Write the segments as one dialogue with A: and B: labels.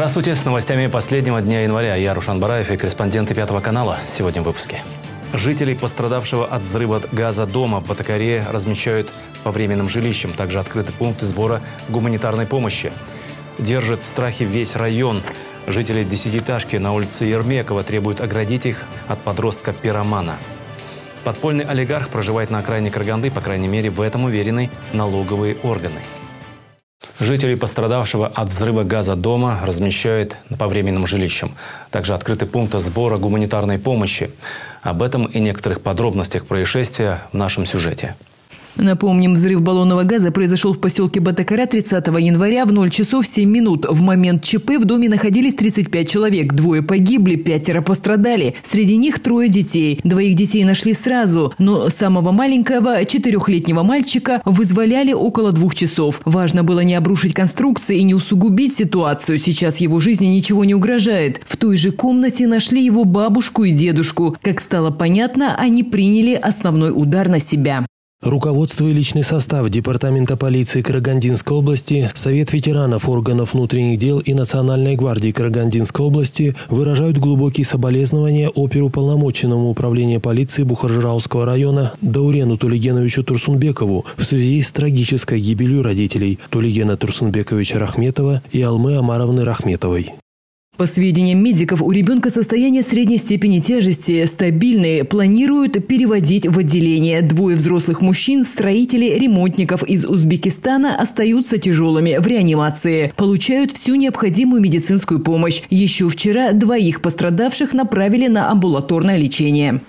A: Здравствуйте, с новостями последнего дня января. Я Рушан Бараев и корреспонденты Пятого канала. Сегодня в выпуске. Жителей пострадавшего от взрыва газа дома в Батакаре размещают по временным жилищам. Также открыты пункты сбора гуманитарной помощи. Держит в страхе весь район. Жители десятиэтажки на улице Ермекова требуют оградить их от подростка пиромана. Подпольный олигарх проживает на окраине Караганды, по крайней мере, в этом уверены налоговые органы. Жителей пострадавшего от взрыва газа дома размещают по временным жилищам. Также открыты пункты сбора гуманитарной помощи. Об этом и некоторых подробностях происшествия в нашем сюжете.
B: Напомним, взрыв баллонного газа произошел в поселке Батакара 30 января в 0 часов 7 минут. В момент ЧП в доме находились 35 человек. Двое погибли, пятеро пострадали. Среди них трое детей. Двоих детей нашли сразу, но самого маленького, четырехлетнего мальчика, вызволяли около двух часов. Важно было не обрушить конструкции и не усугубить ситуацию. Сейчас его жизни ничего не угрожает. В той же комнате нашли его бабушку и дедушку. Как стало понятно, они приняли основной удар на себя.
C: Руководство и личный состав Департамента полиции Карагандинской области, Совет ветеранов органов внутренних дел и Национальной гвардии Карагандинской области выражают глубокие соболезнования оперуполномоченному управления полиции Бухаржирауского района Даурену Тулигеновичу Турсунбекову в связи с трагической гибелью родителей Тулигена Турсунбековича Рахметова и Алмы Амаровны Рахметовой.
B: По сведениям медиков, у ребенка состояние средней степени тяжести стабильные. Планируют переводить в отделение. Двое взрослых мужчин, строителей, ремонтников из Узбекистана остаются тяжелыми в реанимации. Получают всю необходимую медицинскую помощь. Еще вчера двоих пострадавших направили на амбулаторное лечение.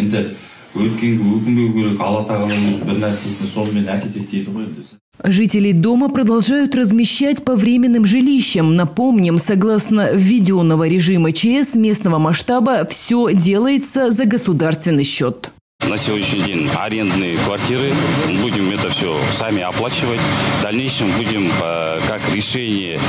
D: өткенге өкінбеу керек алла тағаланың бір нәрсесін сонымен әкетеді дейді ғой енді
B: Жители дома продолжают размещать по временным жилищам. Напомним, согласно введенного режима ЧС местного масштаба, все делается за государственный счет.
E: На сегодняшний день арендные квартиры, будем это все сами оплачивать. В дальнейшем будем, э, как решение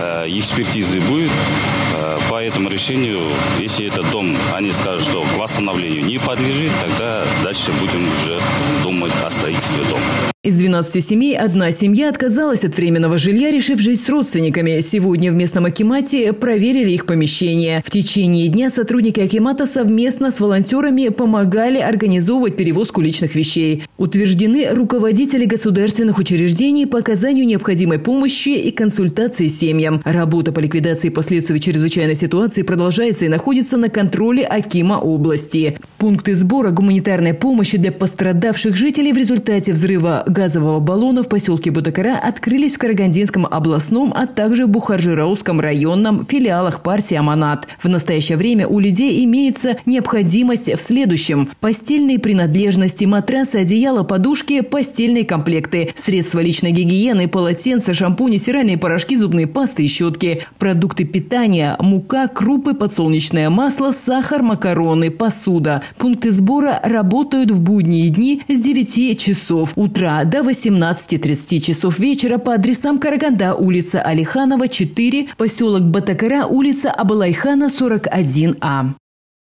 E: э, экспертизы будет, э, по этому решению, если этот дом, они скажут, что к восстановлению не подлежит, тогда дальше будем уже думать о строительстве дома.
B: Из 12 семей одна семья отказалась от временного жилья, решив жить с родственниками. Сегодня в местном Акимате проверили их помещение. В течение дня сотрудники Акимата совместно с волонтерами помогали организовывать перевозку личных вещей. Утверждены руководители государственных учреждений по оказанию необходимой помощи и консультации семьям. Работа по ликвидации последствий чрезвычайной ситуации продолжается и находится на контроле Акима области. Пункты сбора гуманитарной помощи для пострадавших жителей в результате взрыва газового баллона в поселке Будакара открылись в Карагандинском областном, а также в Бухаржирауском районном филиалах партии «Аманат». В настоящее время у людей имеется необходимость в следующем. Постельные принадлежности, матрасы, одеяла, подушки, постельные комплекты, средства личной гигиены, полотенца, шампуни, стиральные порошки, зубные пасты и щетки, продукты питания, мука, крупы, подсолнечное масло, сахар, макароны, посуда. Пункты сбора работают в будние дни с 9 часов утра до 18.30 часов вечера по адресам Караганда, улица Алиханова, 4, поселок Батакара, улица Абалайхана, 41А.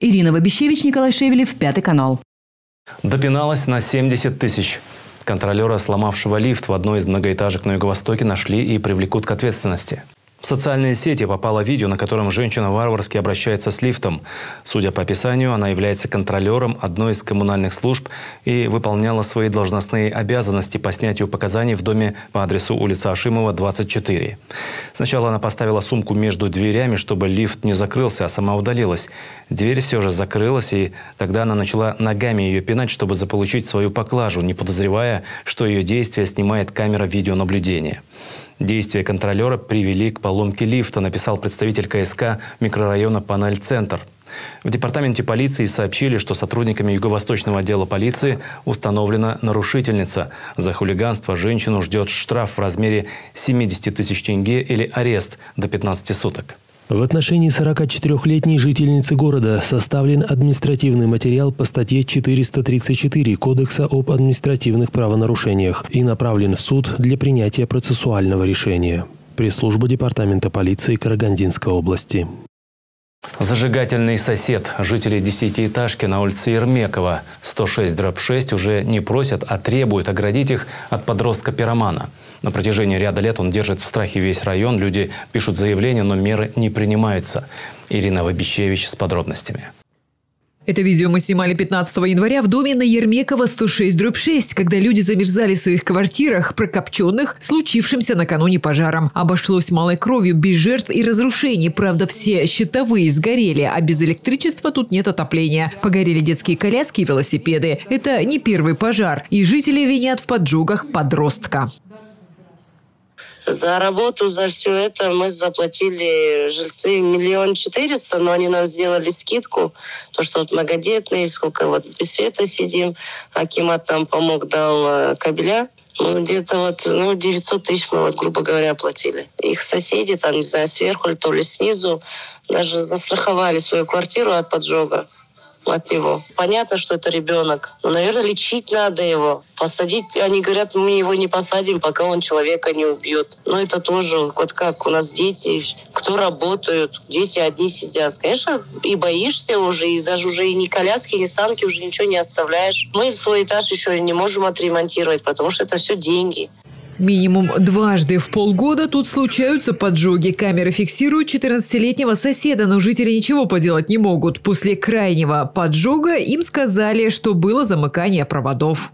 B: Ирина Вабищевич, Николай Шевелев, Пятый канал.
A: Допиналась на 70 тысяч. Контролера, сломавшего лифт в одной из многоэтажек на Юго-Востоке, нашли и привлекут к ответственности. В социальные сети попало видео, на котором женщина варварски обращается с лифтом. Судя по описанию, она является контролером одной из коммунальных служб и выполняла свои должностные обязанности по снятию показаний в доме по адресу улица Ашимова, 24. Сначала она поставила сумку между дверями, чтобы лифт не закрылся, а сама удалилась. Дверь все же закрылась, и тогда она начала ногами ее пинать, чтобы заполучить свою поклажу, не подозревая, что ее действие снимает камера видеонаблюдения. Действия контролера привели к поломке лифта, написал представитель КСК микрорайона Панель-Центр. В департаменте полиции сообщили, что сотрудниками Юго-Восточного отдела полиции установлена нарушительница. За хулиганство женщину ждет штраф в размере 70 тысяч тенге или арест до 15 суток.
C: В отношении 44-летней жительницы города составлен административный материал по статье 434 Кодекса об административных правонарушениях и направлен в суд для принятия процессуального решения. Пресс-служба Департамента полиции Карагандинской области.
A: Зажигательный сосед. Жители десятиэтажки на улице Ермекова 106 дробь 6 уже не просят, а требуют оградить их от подростка-пиромана. На протяжении ряда лет он держит в страхе весь район. Люди пишут заявления, но меры не принимаются. Ирина Вабищевич с подробностями.
B: Это видео мы снимали 15 января в доме на Ермекова 106 дробь 6, когда люди замерзали в своих квартирах, прокопченных, случившимся накануне пожаром. Обошлось малой кровью, без жертв и разрушений. Правда, все щитовые сгорели, а без электричества тут нет отопления. Погорели детские коляски и велосипеды. Это не первый пожар. И жители винят в поджогах подростка.
F: За работу, за все это мы заплатили жильцы миллион четыреста, но они нам сделали скидку, то, что вот многодетные, сколько вот без света сидим. Акимат нам помог, дал э, кабеля. Ну, где-то вот, ну, 900 тысяч мы, вот, грубо говоря, оплатили. Их соседи, там, не знаю, сверху, то ли снизу, даже застраховали свою квартиру от поджога от него. Понятно, что это ребенок. Но, наверное, лечить надо его. Посадить, они говорят, мы его не посадим, пока он человека не убьет. Но это тоже, вот как у нас дети, кто работают, дети одни сидят. Конечно, и боишься уже, и даже уже и ни коляски, ни санки уже ничего не оставляешь. Мы свой этаж еще не можем отремонтировать, потому что это все деньги.
B: Минимум дважды в полгода тут случаются поджоги. Камеры фиксируют 14-летнего соседа, но жители ничего поделать не могут. После крайнего поджога им сказали, что было замыкание проводов.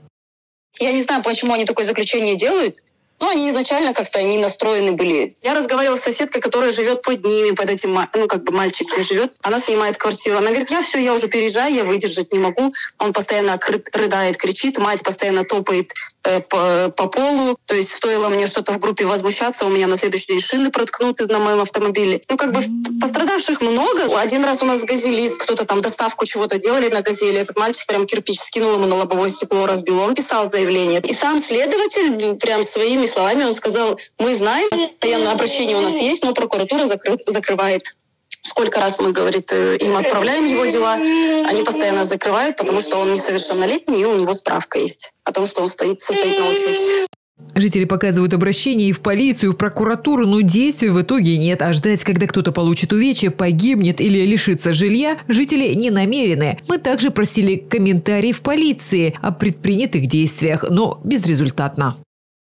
G: Я не знаю, почему они такое заключение делают. Ну, они изначально как-то не настроены были. Я разговаривала с соседкой, которая живет под ними, под этим, ну, как бы мальчик живет. Она снимает квартиру. Она говорит, я все, я уже переезжаю, я выдержать не могу. Он постоянно рыдает, кричит, мать постоянно топает э, по, по полу. То есть стоило мне что-то в группе возмущаться, у меня на следующий день шины проткнуты на моем автомобиле. Ну, как бы пострадавших много. Один раз у нас газелист, кто-то там доставку чего-то делали на газели. Этот мальчик прям кирпич скинул ему на лобовое стекло, разбил. Он писал заявление. И сам следователь прям своими словами он сказал, мы знаем, постоянное обращение у нас есть, но прокуратура закры- закрывает сколько раз мы, говорит, э, им отправляем его дела, они постоянно закрывают, потому что он несовершеннолетний, и у него справка есть о том, что он стоит, состоит на учете.
B: Жители показывают обращения и в полицию, и в прокуратуру, но действий в итоге нет. А ждать, когда кто-то получит увечья, погибнет или лишится жилья, жители не намерены. Мы также просили комментарий в полиции о предпринятых действиях, но безрезультатно.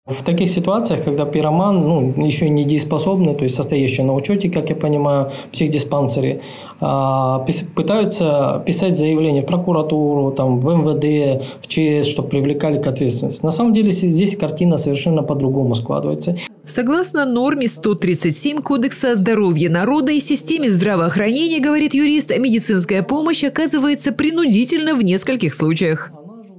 H: В таких ситуациях, когда пироман, ну, еще и недееспособный, то есть состоящий на учете, как я понимаю, в психдиспансере, а, пытаются писать заявление в прокуратуру, там, в МВД, в ЧС, чтобы привлекали к ответственности. На самом деле здесь картина совершенно по-другому складывается.
B: Согласно норме 137 Кодекса здоровья народа и системе здравоохранения, говорит юрист, медицинская помощь оказывается принудительно в нескольких случаях.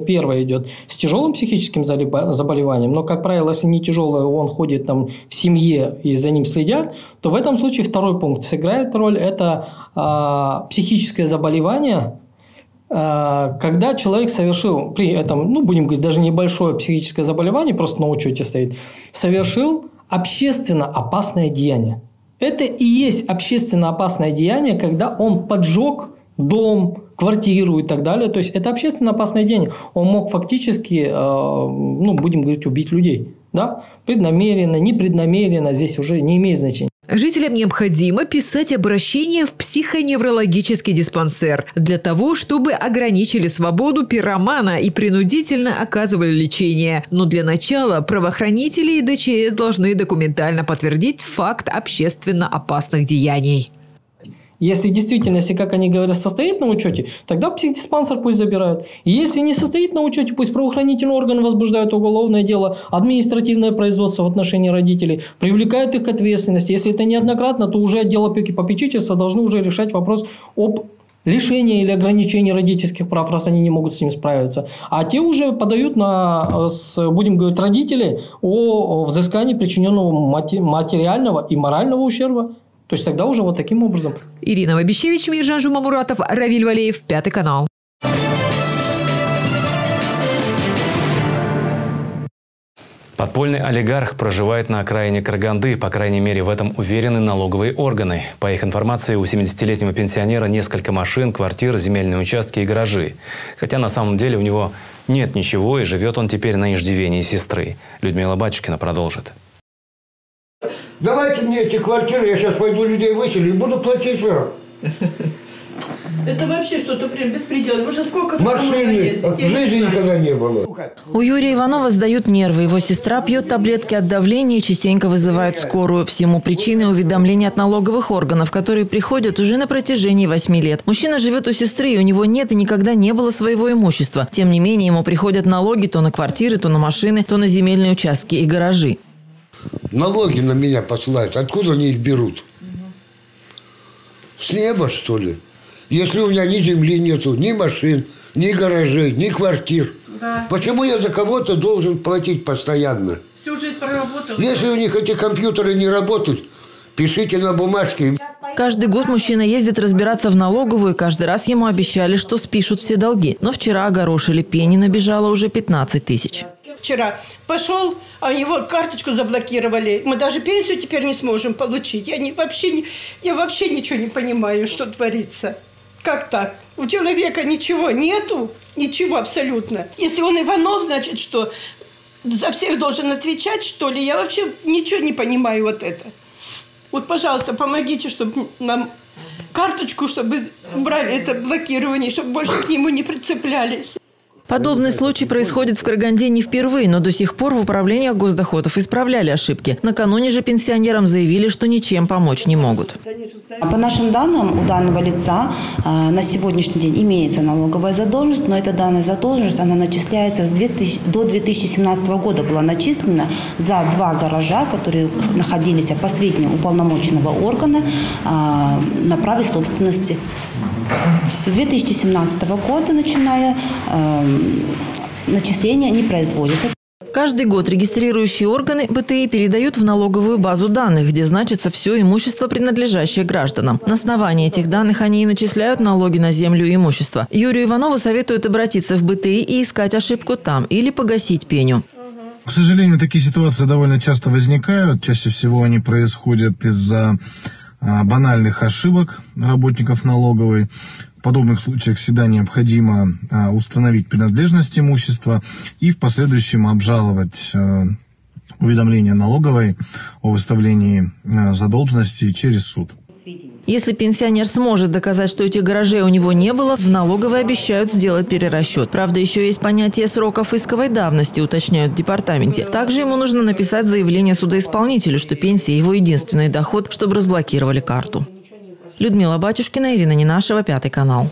H: Первое идет с тяжелым психическим заболеванием, но, как правило, если не тяжелое, он ходит там в семье и за ним следят, то в этом случае второй пункт сыграет роль – это а, психическое заболевание, а, когда человек совершил при этом, ну, будем говорить, даже небольшое психическое заболевание, просто на учете стоит, совершил общественно опасное деяние. Это и есть общественно опасное деяние, когда он поджег дом, квартиру и так далее. То есть это общественно опасный день. Он мог фактически, э, ну, будем говорить, убить людей. Да? Преднамеренно, непреднамеренно, здесь уже не имеет значения.
B: Жителям необходимо писать обращение в психоневрологический диспансер для того, чтобы ограничили свободу пиромана и принудительно оказывали лечение. Но для начала правоохранители и ДЧС должны документально подтвердить факт общественно опасных деяний.
H: Если действительно, если, как они говорят, состоит на учете, тогда психдиспансер пусть забирают. Если не состоит на учете, пусть правоохранительные органы возбуждают уголовное дело, административное производство в отношении родителей, привлекают их к ответственности. Если это неоднократно, то уже отдел опеки попечительства должны уже решать вопрос об лишении или ограничении родительских прав, раз они не могут с ним справиться. А те уже подают на, будем говорить, родители о взыскании причиненного материального и морального ущерба. То есть тогда уже вот таким образом.
B: Ирина Вабищевич, Миржан Жумамуратов, Равиль Валеев, Пятый канал.
A: Подпольный олигарх проживает на окраине Караганды. По крайней мере, в этом уверены налоговые органы. По их информации, у 70-летнего пенсионера несколько машин, квартир, земельные участки и гаражи. Хотя на самом деле у него нет ничего, и живет он теперь на иждивении сестры. Людмила Батюшкина продолжит.
I: Давайте мне эти квартиры, я сейчас пойду людей выселю и буду платить вам. Это вообще что-то прям беспредел. Уже сколько
J: Машины жизни никогда не было.
K: У Юрия Иванова сдают нервы. Его сестра пьет таблетки от давления и частенько вызывает скорую. Всему причиной уведомления от налоговых органов, которые приходят уже на протяжении восьми лет. Мужчина живет у сестры, и у него нет и никогда не было своего имущества. Тем не менее, ему приходят налоги то на квартиры, то на машины, то на земельные участки и гаражи.
J: Налоги на меня посылают. Откуда они их берут? С неба, что ли? Если у меня ни земли нету, ни машин, ни гаражей, ни квартир.
I: Да.
J: Почему я за кого-то должен платить постоянно?
I: Всю жизнь проработал.
J: Если у них эти компьютеры не работают, пишите на бумажке.
K: Каждый год мужчина ездит разбираться в налоговую, и каждый раз ему обещали, что спишут все долги. Но вчера огорошили пени, набежало уже 15 тысяч.
I: Вчера пошел, а его карточку заблокировали. Мы даже пенсию теперь не сможем получить. Я не, вообще, не, я вообще ничего не понимаю, что творится. Как так? У человека ничего нету, ничего абсолютно. Если он Иванов, значит, что за всех должен отвечать, что ли? Я вообще ничего не понимаю вот это. Вот, пожалуйста, помогите, чтобы нам карточку, чтобы убрали это блокирование, чтобы больше к нему не прицеплялись.
K: Подобный случай происходит в Караганде не впервые, но до сих пор в управлениях госдоходов исправляли ошибки. Накануне же пенсионерам заявили, что ничем помочь не могут.
L: По нашим данным, у данного лица а, на сегодняшний день имеется налоговая задолженность, но эта данная задолженность, она начисляется с 2000 до 2017 года, была начислена за два гаража, которые находились по сведениям уполномоченного органа а, на праве собственности. С 2017 года, начиная, э, начисления не производятся.
K: Каждый год регистрирующие органы БТИ передают в налоговую базу данных, где значится все имущество, принадлежащее гражданам. На основании этих данных они и начисляют налоги на землю и имущество. Юрию Иванову советуют обратиться в БТИ и искать ошибку там или погасить пеню.
M: К сожалению, такие ситуации довольно часто возникают. Чаще всего они происходят из-за банальных ошибок работников налоговой. В подобных случаях всегда необходимо а, установить принадлежность имущества и в последующем обжаловать а, уведомление налоговой о выставлении задолженности через суд.
K: Если пенсионер сможет доказать, что этих гаражей у него не было, в налоговой обещают сделать перерасчет. Правда, еще есть понятие сроков исковой давности, уточняют в департаменте. Также ему нужно написать заявление судоисполнителю, что пенсия – его единственный доход, чтобы разблокировали карту. Людмила Батюшкина, Ирина Нинашева, Пятый канал.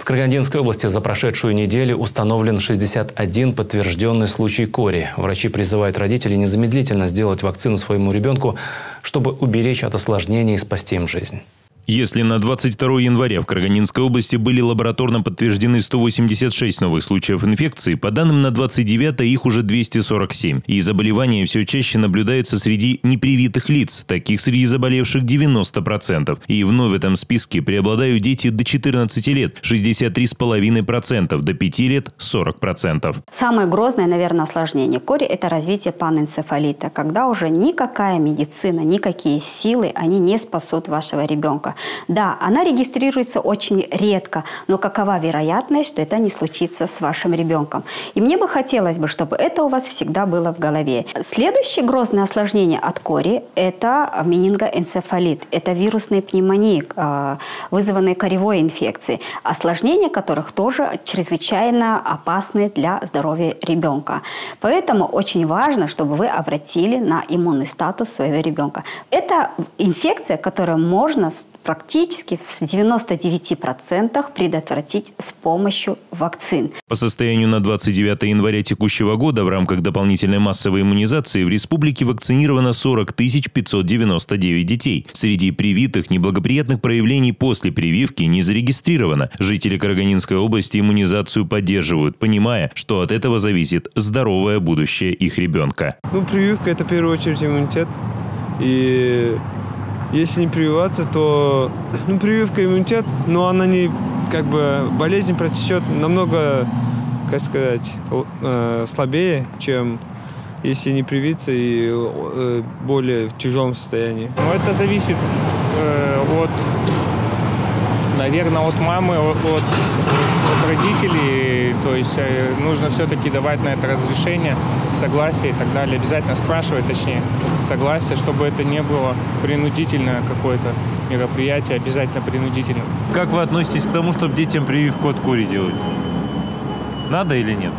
A: В Карагандинской области за прошедшую неделю установлен 61 подтвержденный случай кори. Врачи призывают родителей незамедлительно сделать вакцину своему ребенку, чтобы уберечь от осложнений и спасти им жизнь.
N: Если на 22 января в Караганинской области были лабораторно подтверждены 186 новых случаев инфекции, по данным на 29 их уже 247. И заболевание все чаще наблюдается среди непривитых лиц, таких среди заболевших 90%. И вновь в этом списке преобладают дети до 14 лет – 63,5%, до 5 лет – 40%.
O: Самое грозное, наверное, осложнение кори – это развитие панэнцефалита, когда уже никакая медицина, никакие силы, они не спасут вашего ребенка. Да, она регистрируется очень редко, но какова вероятность, что это не случится с вашим ребенком? И мне бы хотелось бы, чтобы это у вас всегда было в голове. Следующее грозное осложнение от кори – это менингоэнцефалит. Это вирусные пневмонии, э, вызванные коревой инфекцией, осложнения которых тоже чрезвычайно опасны для здоровья ребенка. Поэтому очень важно, чтобы вы обратили на иммунный статус своего ребенка. Это инфекция, которую можно практически в 99% предотвратить с помощью вакцин.
N: По состоянию на 29 января текущего года в рамках дополнительной массовой иммунизации в республике вакцинировано 40 599 детей. Среди привитых неблагоприятных проявлений после прививки не зарегистрировано. Жители Караганинской области иммунизацию поддерживают, понимая, что от этого зависит здоровое будущее их ребенка.
P: Ну, прививка – это в первую очередь иммунитет. И если не прививаться, то ну, прививка иммунитет, но она не как бы болезнь протечет намного, как сказать, э, слабее, чем если не привиться и э, более в тяжелом состоянии.
Q: Ну, это зависит э, от, наверное, от мамы, от, от, родителей. То есть э, нужно все-таки давать на это разрешение, согласие и так далее. Обязательно спрашивать, точнее, согласие, чтобы это не было принудительное какое-то мероприятия обязательно принудительно.
N: Как вы относитесь к тому, чтобы детям прививку от кори делать? Надо или нет?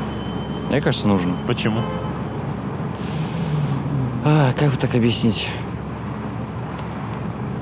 R: Мне кажется, нужно.
N: Почему?
R: А, как бы так объяснить?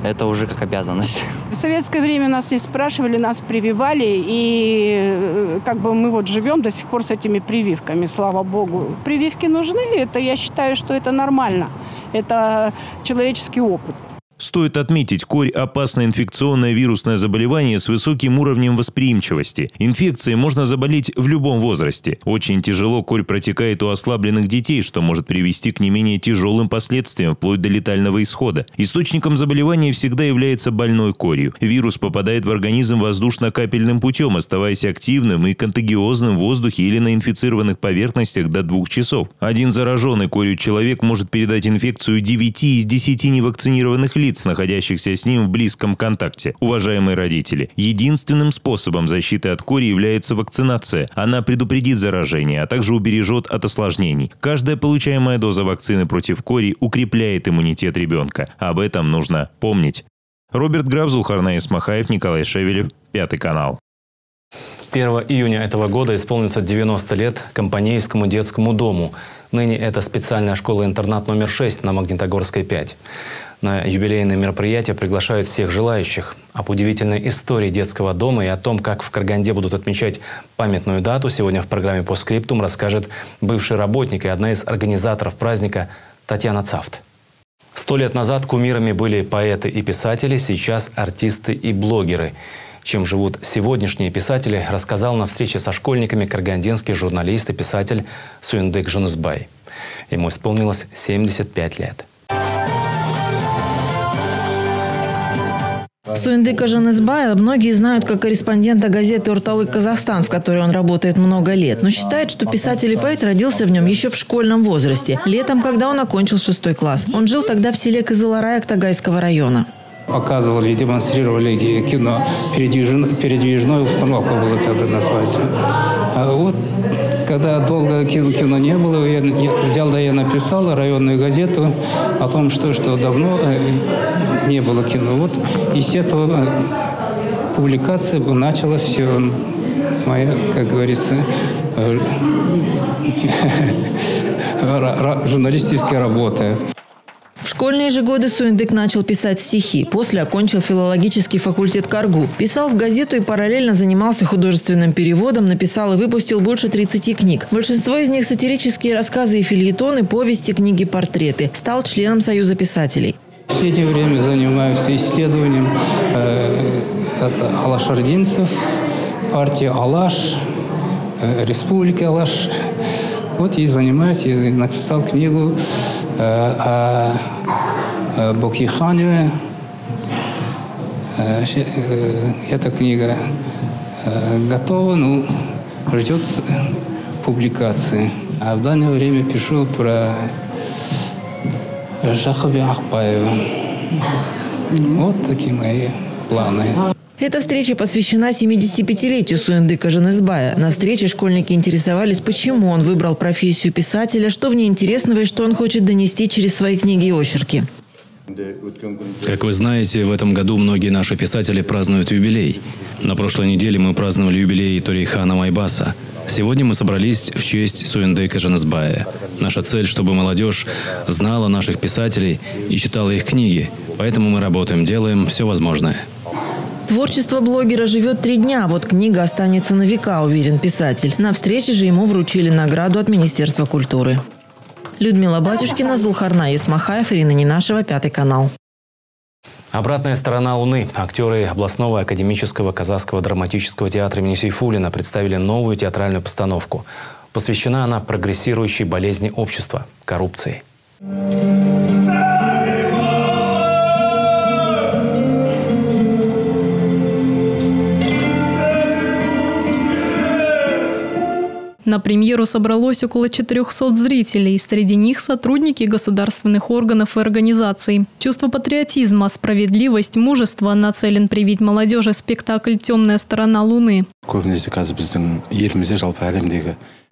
R: Это уже как обязанность.
S: В советское время нас не спрашивали, нас прививали, и э, как бы мы вот живем до сих пор с этими прививками, слава богу. Прививки нужны, это я считаю, что это нормально. Это человеческий опыт.
N: Стоит отметить, корь – опасное инфекционное вирусное заболевание с высоким уровнем восприимчивости. Инфекцией можно заболеть в любом возрасте. Очень тяжело корь протекает у ослабленных детей, что может привести к не менее тяжелым последствиям, вплоть до летального исхода. Источником заболевания всегда является больной корью. Вирус попадает в организм воздушно-капельным путем, оставаясь активным и контагиозным в воздухе или на инфицированных поверхностях до двух часов. Один зараженный корью человек может передать инфекцию 9 из 10 невакцинированных лиц, лиц, находящихся с ним в близком контакте. Уважаемые родители, единственным способом защиты от кори является вакцинация. Она предупредит заражение, а также убережет от осложнений. Каждая получаемая доза вакцины против кори укрепляет иммунитет ребенка. Об этом нужно помнить. Роберт Грабзул, Харна Исмахаев, Николай Шевелев, Пятый канал.
A: 1 июня этого года исполнится 90 лет Компанейскому детскому дому. Ныне это специальная школа-интернат номер 6 на Магнитогорской 5. На юбилейное мероприятие приглашают всех желающих. Об удивительной истории детского дома и о том, как в Караганде будут отмечать памятную дату, сегодня в программе «По скриптум» расскажет бывший работник и одна из организаторов праздника Татьяна Цафт. Сто лет назад кумирами были поэты и писатели, сейчас артисты и блогеры. Чем живут сегодняшние писатели, рассказал на встрече со школьниками каргандинский журналист и писатель Суиндык Жанусбай. Ему исполнилось 75 лет.
K: Суиндыка Жанызбая многие знают как корреспондента газеты «Урталык Казахстан», в которой он работает много лет, но считает, что писатель и поэт родился в нем еще в школьном возрасте, летом, когда он окончил шестой класс. Он жил тогда в селе Кызыларай Актагайского района
T: показывали и демонстрировали кино. Передвижной, установка было тогда называется. А вот когда долго кино, кино не было, я, я взял, да я написал районную газету о том, что, что давно э, не было кино. Вот и с этого э, публикации началось все моя, как говорится, э, журналистическая работа
K: школьные же годы Суиндык начал писать стихи. После окончил филологический факультет Каргу. Писал в газету и параллельно занимался художественным переводом, написал и выпустил больше 30 книг. Большинство из них сатирические рассказы и фильетоны, повести, книги, портреты. Стал членом Союза писателей.
T: В последнее время занимаюсь исследованием э, алашардинцев, партии Алаш, э, республики Алаш. Вот и занимаюсь, и написал книгу э, о Э, Бокиханеве. Э, э, эта книга готова, ну, ждет публикации. А в данное время пишу про Жахаби Ахпаева. Вот такие мои планы.
K: Эта встреча посвящена 75-летию Суэндыка Жанызбая. На встрече школьники интересовались, почему он выбрал профессию писателя, что в ней интересного и что он хочет донести через свои книги и очерки.
U: Как вы знаете, в этом году многие наши писатели празднуют юбилей. На прошлой неделе мы праздновали юбилей Торихана Майбаса. Сегодня мы собрались в честь Суэндека Жанасбая. Наша цель, чтобы молодежь знала наших писателей и читала их книги. Поэтому мы работаем, делаем все возможное.
K: Творчество блогера живет три дня, вот книга останется на века, уверен писатель. На встрече же ему вручили награду от Министерства культуры. Людмила Батюшкина, Зулхарна Исмахаев, Ирина Нинашева, Пятый канал.
A: Обратная сторона Луны. Актеры областного академического казахского драматического театра имени Сейфулина представили новую театральную постановку. Посвящена она прогрессирующей болезни общества – коррупции.
V: На премьеру собралось около 400 зрителей, среди них сотрудники государственных органов и организаций. Чувство патриотизма, справедливость, мужество нацелен привить молодежи спектакль «Темная сторона Луны».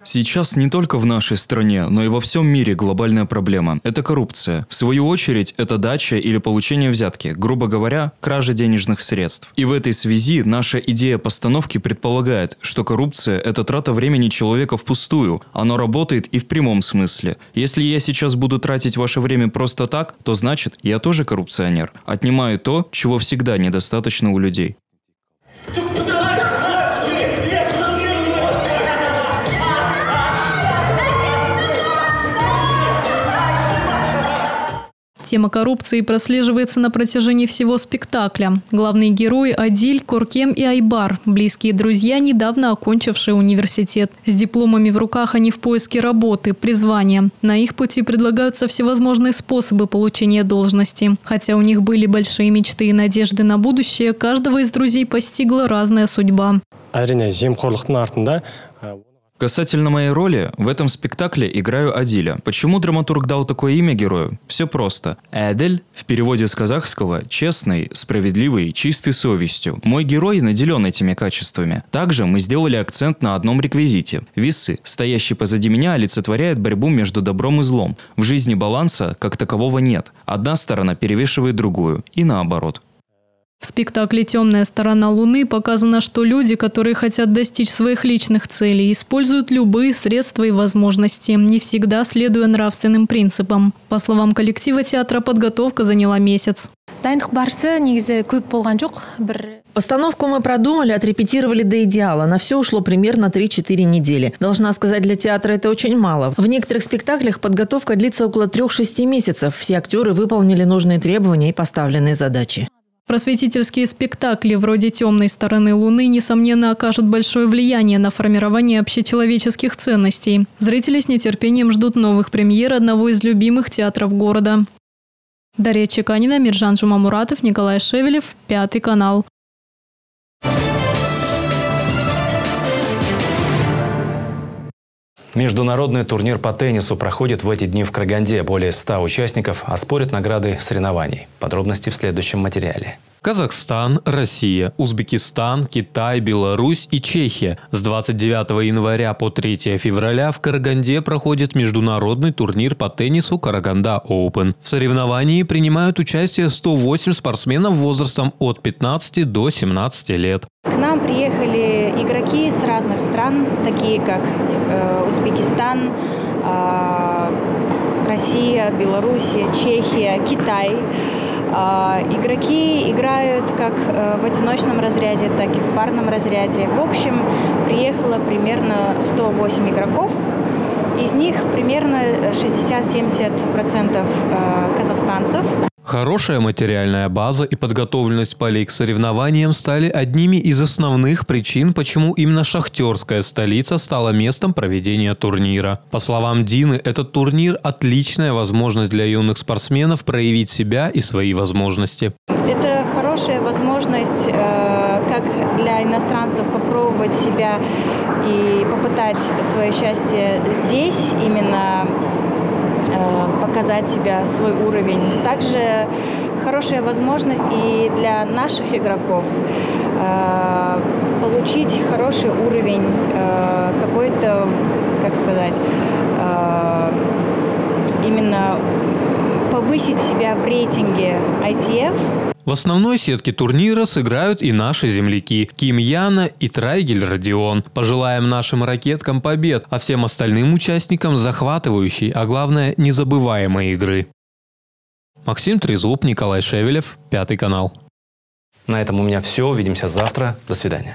W: Сейчас не только в нашей стране, но и во всем мире глобальная проблема – это коррупция. В свою очередь, это дача или получение взятки, грубо говоря, кража денежных средств. И в этой связи наша идея постановки предполагает, что коррупция – это трата времени человека впустую. Оно работает и в прямом смысле. Если я сейчас буду тратить ваше время просто так, то значит, я тоже коррупционер. Отнимаю то, чего всегда недостаточно у людей.
V: Тема коррупции прослеживается на протяжении всего спектакля. Главные герои Адиль, Коркем и Айбар – близкие друзья, недавно окончившие университет. С дипломами в руках они в поиске работы, призвания. На их пути предлагаются всевозможные способы получения должности. Хотя у них были большие мечты и надежды на будущее, каждого из друзей постигла разная судьба.
W: Касательно моей роли, в этом спектакле играю Адиля. Почему драматург дал такое имя герою? Все просто. Эдель, в переводе с казахского, честный, справедливый, чистый совестью. Мой герой наделен этими качествами. Также мы сделали акцент на одном реквизите. Весы, стоящие позади меня, олицетворяют борьбу между добром и злом. В жизни баланса как такового нет. Одна сторона перевешивает другую. И наоборот.
V: В спектакле «Темная сторона Луны» показано, что люди, которые хотят достичь своих личных целей, используют любые средства и возможности, не всегда следуя нравственным принципам. По словам коллектива театра, подготовка заняла месяц.
K: Постановку мы продумали, отрепетировали до идеала. На все ушло примерно 3-4 недели. Должна сказать, для театра это очень мало. В некоторых спектаклях подготовка длится около 3-6 месяцев. Все актеры выполнили нужные требования и поставленные задачи.
V: Просветительские спектакли вроде «Темной стороны Луны» несомненно окажут большое влияние на формирование общечеловеческих ценностей. Зрители с нетерпением ждут новых премьер одного из любимых театров города. Дарья Чеканина, Миржан Жумамуратов, Николай Шевелев, Пятый канал.
A: Международный турнир по теннису проходит в эти дни в Караганде. Более 100 участников оспорят награды соревнований. Подробности в следующем материале.
X: Казахстан, Россия, Узбекистан, Китай, Беларусь и Чехия. С 29 января по 3 февраля в Караганде проходит международный турнир по теннису Караганда Open. В соревновании принимают участие 108 спортсменов возрастом от 15 до 17 лет.
Y: К нам приехали игроки с разных стран, такие как э, Узбекистан, э, Россия, Белоруссия, Чехия, Китай. Э, игроки играют как э, в одиночном разряде, так и в парном разряде. В общем, приехало примерно 108 игроков. Из них примерно 60-70% э, казахстанцев.
X: Хорошая материальная база и подготовленность полей к соревнованиям стали одними из основных причин, почему именно шахтерская столица стала местом проведения турнира. По словам Дины, этот турнир – отличная возможность для юных спортсменов проявить себя и свои возможности.
Y: Это хорошая возможность э, как для иностранцев попробовать себя и попытать свое счастье здесь, именно показать себя, свой уровень. Также хорошая возможность и для наших игроков э, получить хороший уровень, э, какой-то, как сказать, именно повысить себя в рейтинге ITF.
X: В основной сетке турнира сыграют и наши земляки Ким Яна и Трайгель Родион. Пожелаем нашим ракеткам побед, а всем остальным участникам захватывающей, а главное незабываемой игры. Максим Трезуб, Николай Шевелев, Пятый канал.
A: На этом у меня все. Увидимся завтра. До свидания.